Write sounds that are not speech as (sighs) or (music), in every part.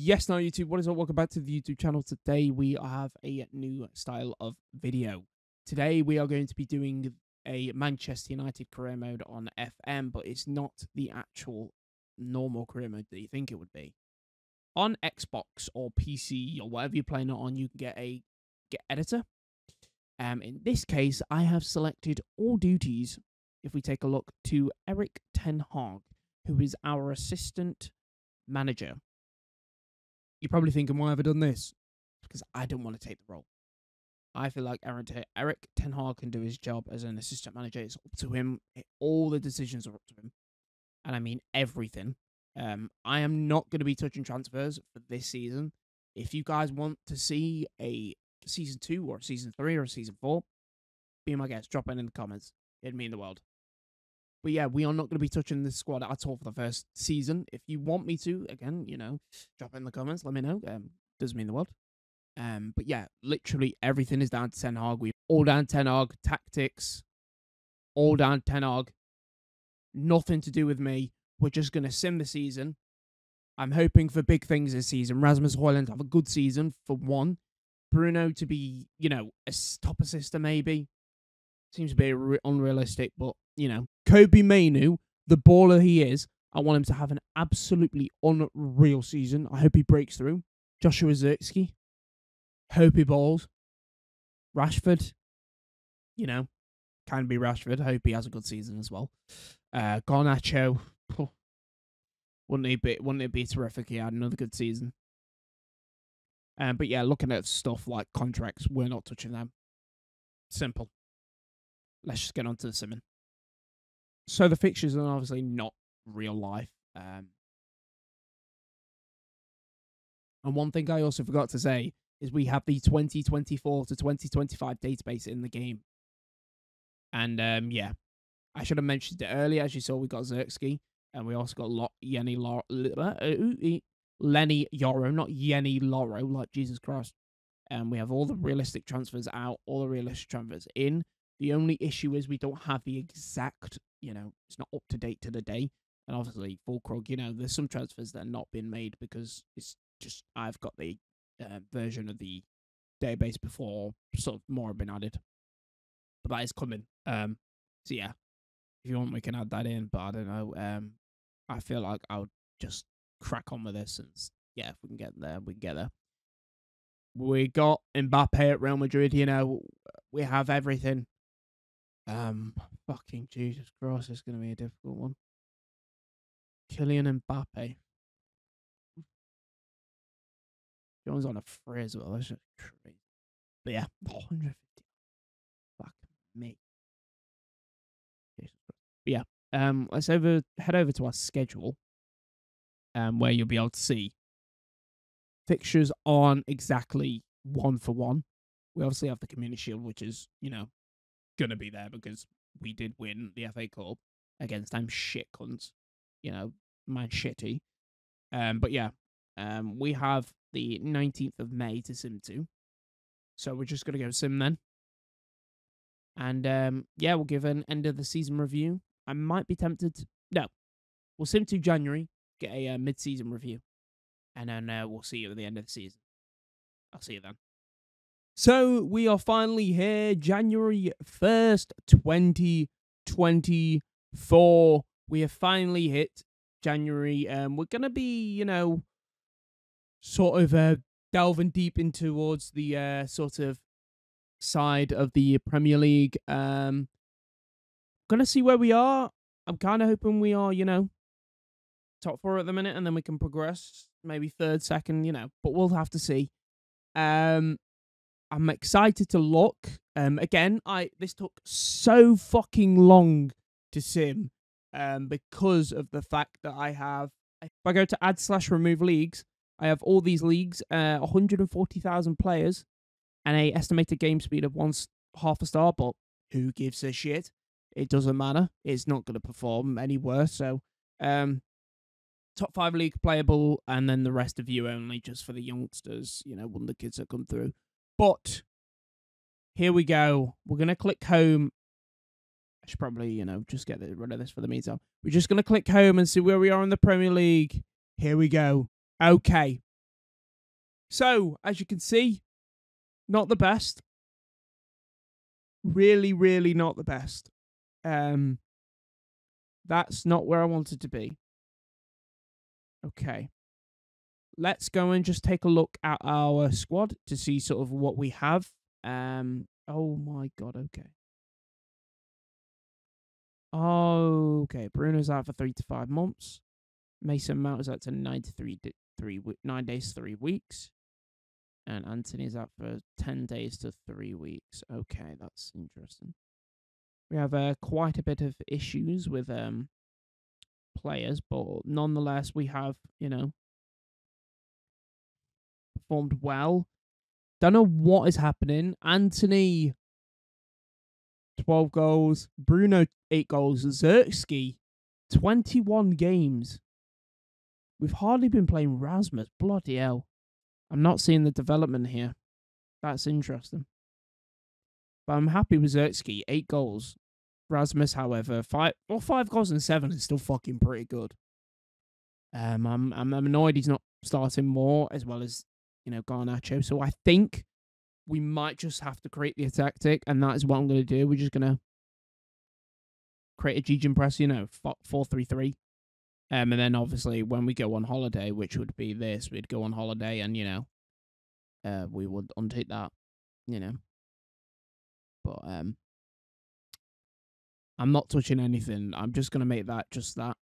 Yes, now YouTube, what is up? Welcome back to the YouTube channel. Today we have a new style of video. Today we are going to be doing a Manchester United career mode on FM, but it's not the actual normal career mode that you think it would be. On Xbox or PC or whatever you're playing it on, you can get a get editor. Um, in this case, I have selected all duties. If we take a look to Erik Ten Hag, who is our assistant manager you're probably thinking, why have I done this? Because I don't want to take the role. I feel like Aaron T- Erik Ten Hag can do his job as an assistant manager. It's up to him. All the decisions are up to him, and I mean everything. Um, I am not going to be touching transfers for this season. If you guys want to see a season two or season three or season four, be my guest. Drop it in the comments. It'd mean the world. But yeah, we are not going to be touching this squad at all for the first season. If you want me to, again, you know, drop in the comments. Let me know. Um, does mean the world. Um, but yeah, literally everything is down to Ten Hag. We all down Ten Hag tactics, all down Ten Hag. Nothing to do with me. We're just going to sim the season. I'm hoping for big things this season. Rasmus to have a good season for one. Bruno to be, you know, a top assister maybe. Seems a bit unrealistic, but you know, Kobbie Mainoo, the baller he is, I want him to have an absolutely unreal season. I hope he breaks through. Joshua Zirkzee, hope he balls. Rashford, you know, can be Rashford. Hope he has a good season as well. Uh, Garnacho, wouldn't it be wouldn't it be terrific? He had another good season. Um, but yeah, looking at stuff like contracts, we're not touching them. Simple. Let's just get on to the simming so the fixtures are obviously not real life. Um, and one thing I also forgot to say is we have the 2024 to 2025 database in the game. And um, yeah, I should have mentioned it earlier. As you saw, we got Zirkzee, and we also got Lo- Yenny Loro, uh, Leny Yoro, not Yenny Loro, like Jesus Christ. And we have all the realistic transfers out, all the realistic transfers in. The only issue is we don't have the exact, you know, it's not up to date to the day. And obviously, Füllkrug, you know, there's some transfers that are not being made because it's just I've got the uh, version of the database before sort of more have been added. But that is coming. Um, so yeah, if you want, we can add that in. But I don't know. Um, I feel like I'll just crack on with this, and yeah, if we can get there, we can get there. We got Mbappe at Real Madrid. You know, we have everything. Um, fucking Jesus Christ, it's going to be a difficult one. Kylian Mbappe. Jones on a free as well. That's just crazy. But yeah, (laughs) 150. Fuck me. But yeah, um, let's over head over to our schedule. Um, where you'll be able to see fixtures aren't exactly one for one. We obviously have the Community Shield, which is you know gonna be there because we did win the FA Cup against them shit cunts. You know, man shitty. Um, but yeah, um, we have the 19th of May to sim to. So we're just gonna go sim then. And um, yeah, we'll give an end of the season review. I might be tempted. To, no, we'll sim to January, get a uh, mid season review, and then uh, we'll see you at the end of the season. I'll see you then. So we are finally here, January 1st, 2024. We have finally hit January. Um, we're going to be, you know, sort of uh, delving deep in towards the uh, sort of side of the Premier League. Um, going to see where we are. I'm kind of hoping we are, you know, top four at the minute and then we can progress. Maybe third, second, you know, but we'll have to see. Um, I'm excited to look. Um, again, I this took so fucking long to sim, um, because of the fact that I have. If I go to add slash remove leagues, I have all these leagues, uh, 140,000 players, and a estimated game speed of one half a star. But who gives a shit? It doesn't matter. It's not going to perform any worse. So, um, top five league playable, and then the rest of you only just for the youngsters. You know, when the kids that come through. But here we go. We're going to click home. I should probably, you know, just get rid of this for the meantime. We're just going to click home and see where we are in the Premier League. Here we go. Okay. So, as you can see, not the best. Really, really not the best. Um, that's not where I wanted to be. Okay. Let's go and just take a look at our squad to see sort of what we have. Um, oh my god, okay. Oh, Okay, Bruno's out for three to five months. Mason Mount is out to nine to three, three nine days, three weeks and Antony's out for 10 days to three weeks. Okay, that's interesting. We have uh, quite a bit of issues with um players, but nonetheless, we have, you know, performed well. Don't know what is happening. Antony, 12 goals. Bruno, 8 goals. Zirkzee, 21 games. We've hardly been playing Rasmus. Bloody hell. I'm not seeing the development here. That's interesting. But I'm happy with Zirkzee, eight goals. Rasmus, however, five well, five goals and seven is still fucking pretty good. Um, I'm, I'm annoyed he's not starting more as well as you know Garnacho. So I think we might just have to create the tactic, and that is what I'm going to do. We're just going to create a Gegenpress, you know, four three three. Um, and then obviously when we go on holiday, which would be this, we'd go on holiday and, you know, uh, we would untake that, you know. But um, I'm not touching anything. I'm just gonna make that just that.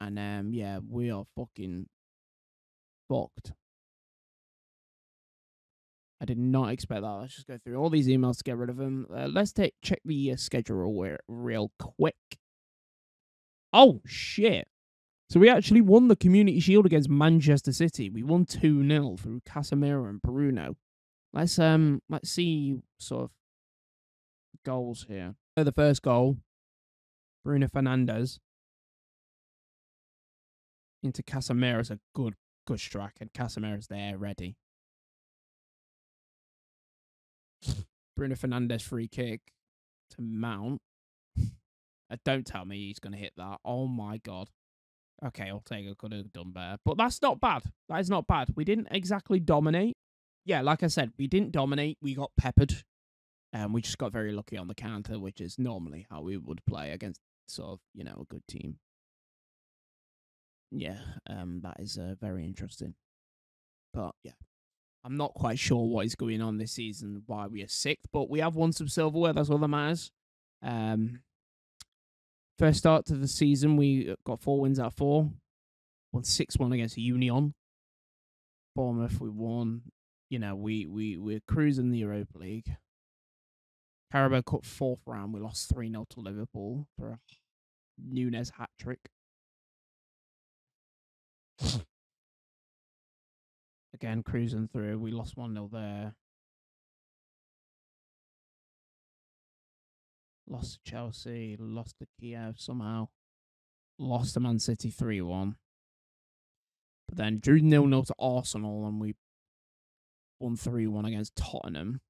And um, yeah, we are fucking fucked. I did not expect that. Let's just go through all these emails to get rid of them. Uh, let's take check the uh, schedule real quick. Oh shit! So we actually won the Community Shield against Manchester City. We won 2-0 through Casemiro and Bruno. Let's um let's see sort of goals here. So the first goal, Bruno Fernandes into Casemiro is a good good strike, and Casemiro's there ready. Bruno Fernandes free kick to Mount. Uh, don't tell me he's going to hit that. Oh my god. Okay, Ortega could have done better. But that's not bad. That is not bad. We didn't exactly dominate. Yeah, like I said, we didn't dominate. We got peppered. And we just got very lucky on the counter, which is normally how we would play against sort of, you know, a good team. Yeah, um, that is uh, very interesting. But yeah, I'm not quite sure what is going on this season, why we are sixth, but we have won some silverware. That's all that matters. Um, First start to the season, we got four wins out of four. Won 6 1 against Union. Bournemouth, we won. You know, we, we, we're cruising the Europa League. Carabao Cup fourth round, we lost 3 0 to Liverpool for a Nunes hat trick. Again, cruising through. We lost 1 0 there. lost to Chelsea, lost to Kiev somehow, lost to Man City 3 1. But then drew 0 0 to Arsenal and we won 3 1 against Tottenham.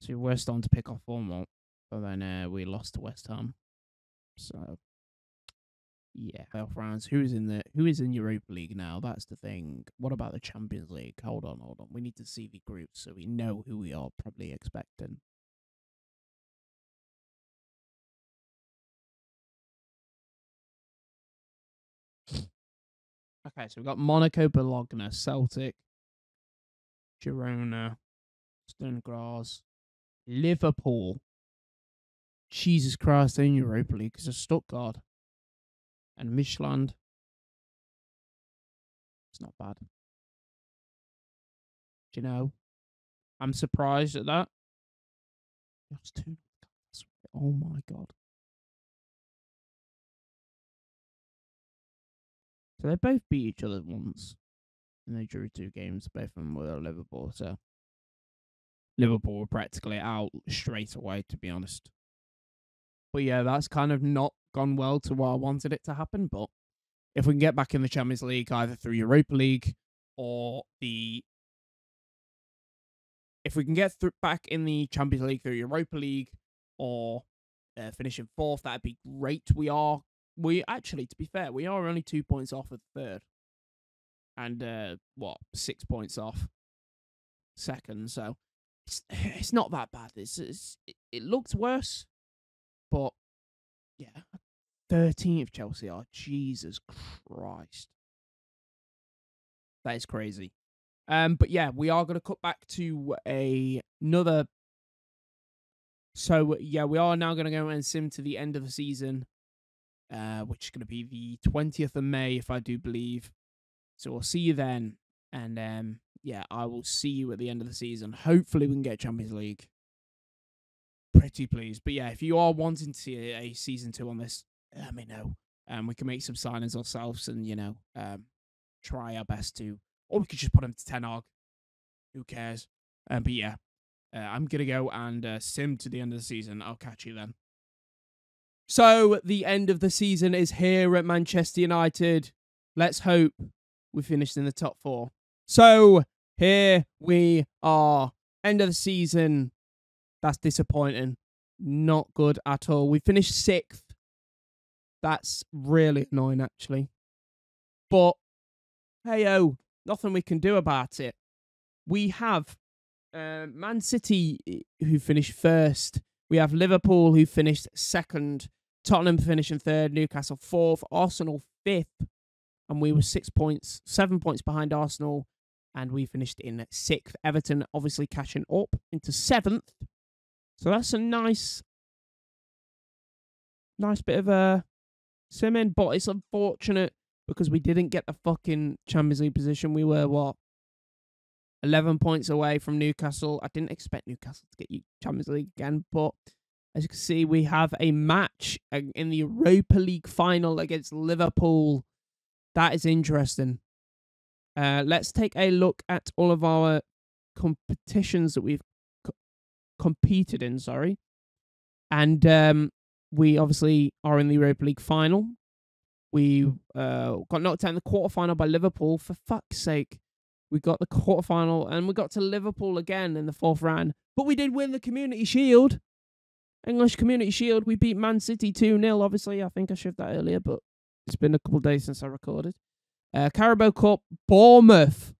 So we're starting to pick off form up, but then uh, we lost to West Ham. So yeah, playoff rounds. Who's in the who is in Europa League now? That's the thing. What about the Champions League? Hold on, hold on. We need to see the groups so we know who we are probably expecting. Okay, so we've got Monaco, Bologna, Celtic, Girona, Sturm Graz, Liverpool. Jesus Christ, in Europa League because of Stuttgart and Midtjylland. It's not bad. Do you know? I'm surprised at that. Oh my god. So they both beat each other once. And they drew two games. Both of them were Liverpool. So Liverpool were practically out straight away, to be honest. But yeah, that's kind of not gone well to what I wanted it to happen. But if we can get back in the Champions League, either through Europa League or the if we can get th- back in the Champions League through Europa League or uh, finishing fourth, that'd be great. We are we actually, to be fair, we are only two points off of third. and uh, what six points off second. So it's (sighs) it's not that bad. It's, it's it, it looked worse, but yeah, thirteenth Chelsea are Jesus Christ. That is crazy. Um, but yeah, we are going to cut back to a another. So yeah, we are now going to go and sim to the end of the season, uh, which is going to be the twentieth of May, if I do believe. So we'll see you then, and um, yeah, I will see you at the end of the season. Hopefully, we can get Champions League. Pretty please. but yeah, if you are wanting to see a, season two on this, let me know, and um, we can make some signings ourselves, and you know, um, try our best to or we could just put him to Ten Hag. Who cares? Um, but yeah, uh, I'm to go and uh, sim to the end of the season. I'll catch you then. So, the end of the season is here at Manchester United. Let's hope we finished in the top four. So, here we are. End of the season. That's disappointing. Not good at all. We finished sixth. That's really annoying, actually. But, hey, oh, nothing we can do about it. We have uh, Man City, who finished first. We have Liverpool, who finished second. Tottenham finishing third. Newcastle fourth. Arsenal fifth. And we were six points, seven points behind Arsenal. And we finished in sixth. Everton obviously catching up into seventh. So that's a nice, nice bit of a simming. But it's unfortunate because we didn't get the fucking Champions League position. We were what? 11 points away from Newcastle. I didn't expect Newcastle to get you Champions League again, but as you can see, we have a match in the Europa League final against Liverpool. That is interesting. Uh, let's take a look at all of our competitions that we've competed in. Sorry, and um, we obviously are in the Europa League final. We uh, got knocked out in the quarterfinal by Liverpool. For fuck's sake, we got the quarterfinal and we got to Liverpool again in the fourth round. But we did win the Community Shield. English Community Shield. We beat Man City 2 0. Obviously, I think I showed that earlier, but it's been a couple days since I recorded. Uh, Carabao Cup, Bournemouth.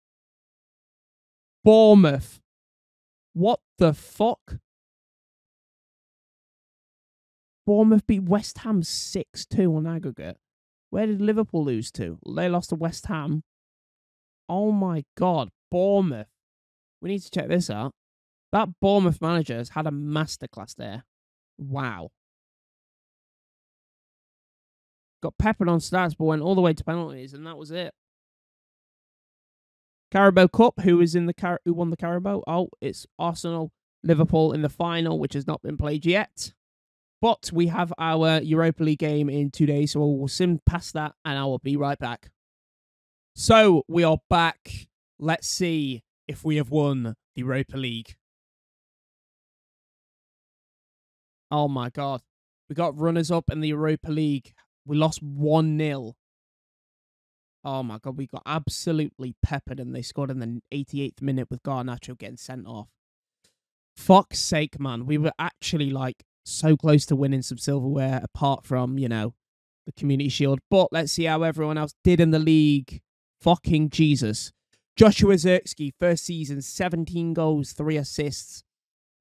Bournemouth. What the fuck? Bournemouth beat West Ham 6 2 on aggregate. Where did Liverpool lose to? They lost to West Ham. Oh my God, Bournemouth. We need to check this out. That Bournemouth manager has had a masterclass there. Wow. Got peppered on stats, but went all the way to penalties, and that was it. Carabao Cup, who is in the Car- who won the Carabao? Oh, it's Arsenal, Liverpool in the final, which has not been played yet. But we have our Europa League game in two days, so we'll sim past that and I will be right back. So we are back. Let's see if we have won the Europa League. Oh my god. We got runners up in the Europa League. We lost 1 0. Oh my god, we got absolutely peppered and they scored in the 88th minute with Garnacho getting sent off. Fuck's sake, man. We were actually like so close to winning some silverware apart from, you know, the Community Shield. But let's see how everyone else did in the league. Fucking Jesus. Joshua Zirkzee, first season, 17 goals, 3 assists.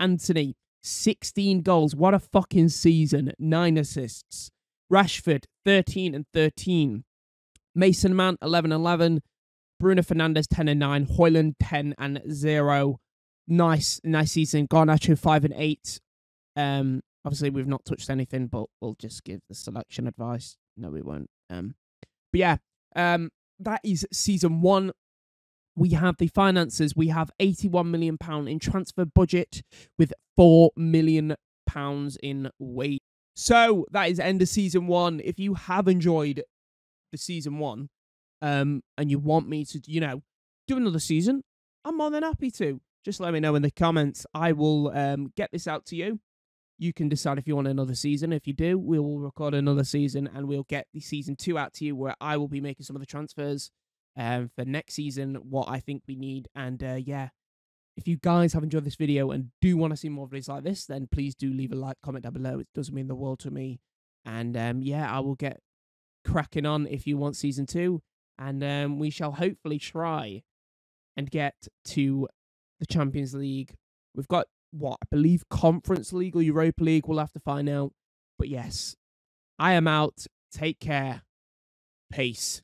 Antony, 16 goals. What a fucking season. 9 assists. Rashford, 13 and 13. Mason Mount, 11 11, Bruno Fernandes 10 and 9. Højlund 10 and 0. Nice, nice season. Garnacho, 5 and 8. Um, Obviously, we've not touched anything, but we'll just give the selection advice. No, we won't. Um, but yeah, um, that is season one. We have the finances. We have eighty-one million pound in transfer budget, with four million pounds in wage. So that is end of season one. If you have enjoyed the season one, um, and you want me to, you know, do another season, I'm more than happy to. Just let me know in the comments. I will um get this out to you you can decide if you want another season. If you do, we will record another season and we'll get the season two out to you where I will be making some of the transfers um, for next season, what I think we need. And uh, yeah, if you guys have enjoyed this video and do want to see more videos like this, then please do leave a like, comment down below. It does mean the world to me. And um, yeah, I will get cracking on if you want season two. and um, we shall hopefully try and get to the Champions League. We've got what I believe Conference League or Europa League. We'll have to find out. But yes, I am out. Take care. Peace.